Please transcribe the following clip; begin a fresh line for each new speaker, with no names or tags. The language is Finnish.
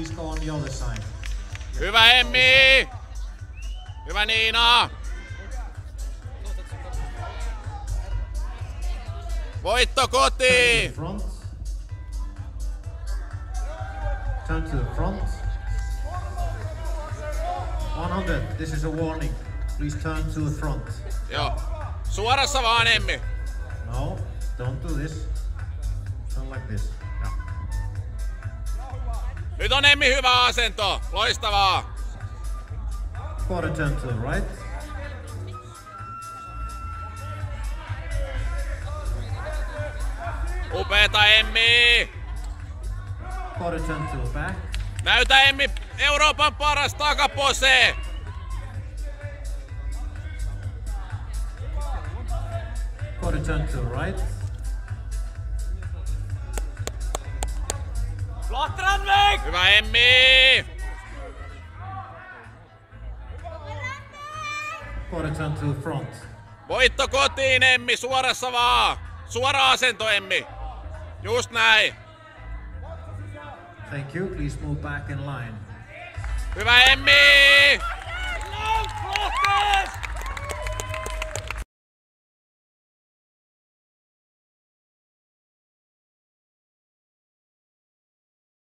please go on the other side.
Hyvä Emmi! Hyvä Niina! Voitto kotiin!
front. Turn to the front. 100. This is a warning. Please turn to the front.
Joo. Suorassa vaan Emmi.
No, don't do this. Turn like this. Yeah.
Nyt on Emmi hyvä asento. Loistavaa.
To the right.
Upeeta Emmi!
To the back.
Näytä Emmi Euroopan paras takapose!
Quarter turn to the right.
Hyvä Emmi!
Quarter turn to the front.
Voitto kotiin Emmi, suorassa vaan! Suora asento Emmi! Just näin!
Thank you. Please move back in line.
Hyvä Emmi!